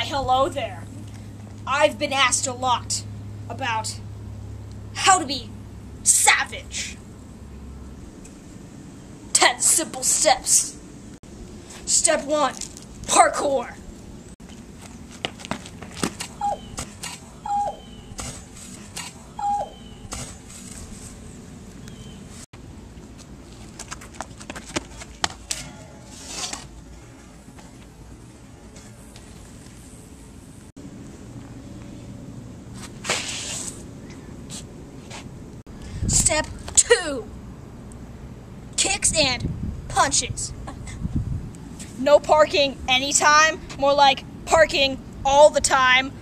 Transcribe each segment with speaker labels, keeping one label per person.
Speaker 1: Hello there. I've been asked a lot about how to be savage. Ten simple steps. Step one parkour. Step two kicks and punches. No parking anytime, more like parking all the time.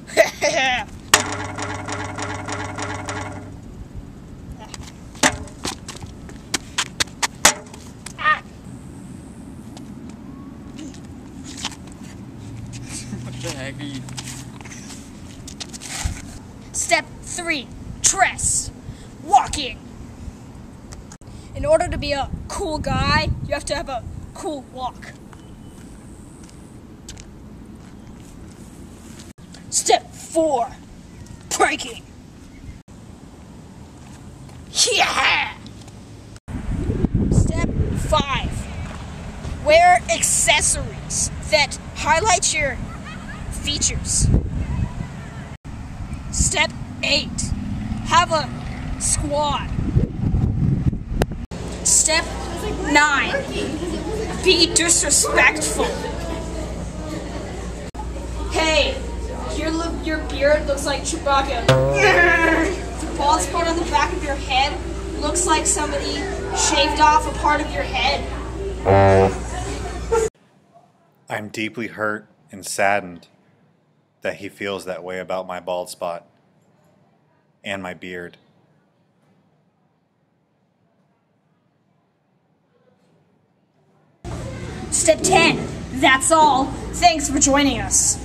Speaker 1: Ah,
Speaker 2: What the heck?
Speaker 1: Step three dress. Walking. In order to be a cool guy, you have to have a cool walk. Step four breaking. Yeah! Step five wear accessories that highlight your features. Step 8 Have a squad. Step 9 Be disrespectful. Hey, your, your beard looks like Chewbacca. the bald spot on the back of your head looks like somebody shaved off a part of your head.
Speaker 3: I'm deeply hurt and saddened that he feels that way about my bald spot and my beard.
Speaker 1: Step 10 That's all. Thanks for joining us.